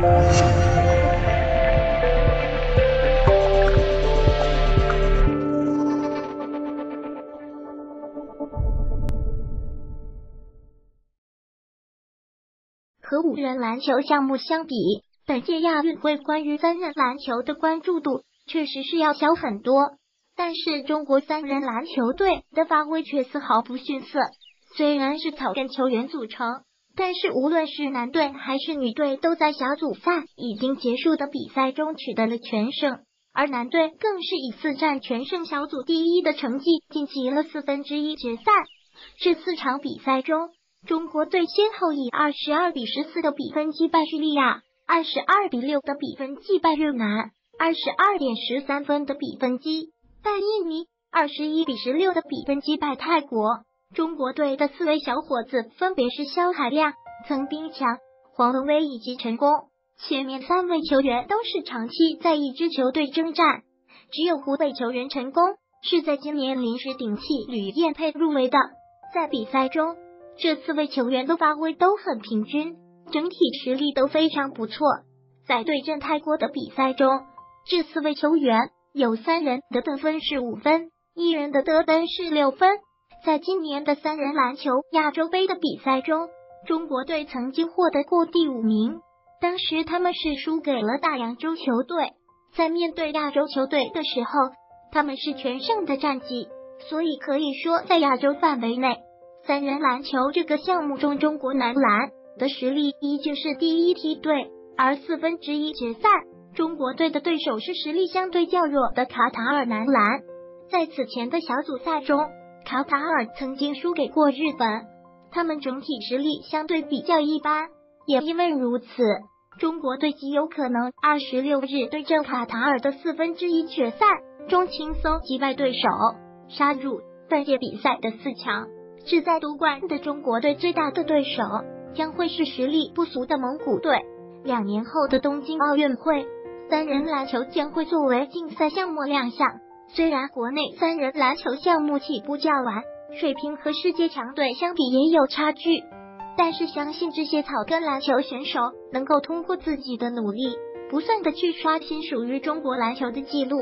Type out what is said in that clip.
和五人篮球项目相比，本届亚运会关于三人篮球的关注度确实是要小很多。但是中国三人篮球队的发挥却丝毫不逊色。虽然是草根球员组成，但是无论是男队还是女队，都在小组赛已经结束的比赛中取得了全胜。而男队更是以四战全胜、小组第一的成绩晋级了四分之一决赛。这四场比赛中，中国队先后以二十二比十四的比分击败叙利亚，二十二比六的比分击败越南，二十二点十三分的比分击。败印尼二十一比十六的比分击败泰国，中国队的四位小伙子分别是肖海亮、曾冰强、黄文威以及陈功。前面三位球员都是长期在一支球队征战，只有湖北球员陈功是在今年临时顶替吕彦佩入围的。在比赛中，这四位球员的发挥都很平均，整体实力都非常不错。在对阵泰国的比赛中，这四位球员。有三人的得分是五分，一人的得分是六分。在今年的三人篮球亚洲杯的比赛中，中国队曾经获得过第五名，当时他们是输给了大洋洲球队。在面对亚洲球队的时候，他们是全胜的战绩，所以可以说在亚洲范围内，三人篮球这个项目中，中国男篮的实力依旧是第一梯队。而四分之一决赛。中国队的对手是实力相对较弱的卡塔尔男篮，在此前的小组赛中，卡塔尔曾经输给过日本，他们整体实力相对比较一般。也因为如此，中国队极有可能二十六日对阵卡塔尔的四分之一决赛中轻松击败对手，杀入本届比赛的四强。志在夺冠的中国队最大的对手将会是实力不俗的蒙古队。两年后的东京奥运会。三人篮球将会作为竞赛项目亮相。虽然国内三人篮球项目起步较晚，水平和世界强队相比也有差距，但是相信这些草根篮球选手能够通过自己的努力，不断的去刷新属于中国篮球的记录。